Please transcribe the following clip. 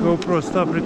GoPro 100 при